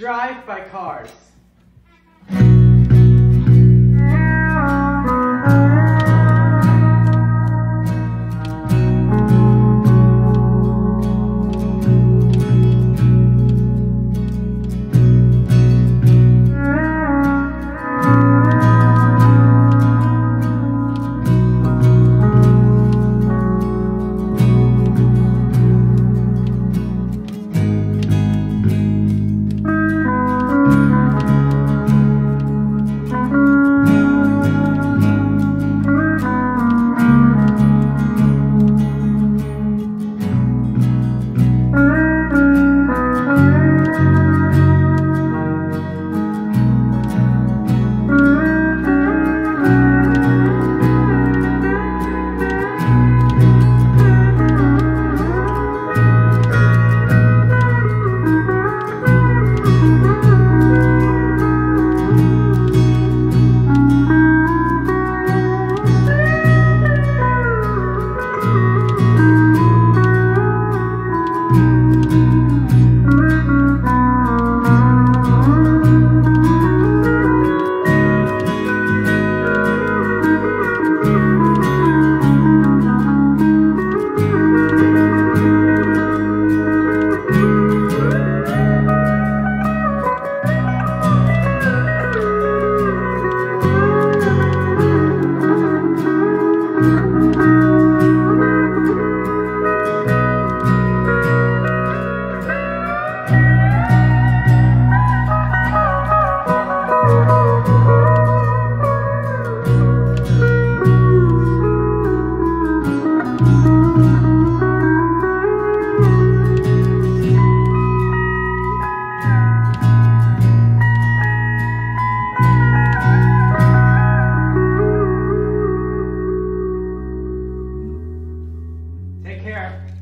Drive by cars. Take care.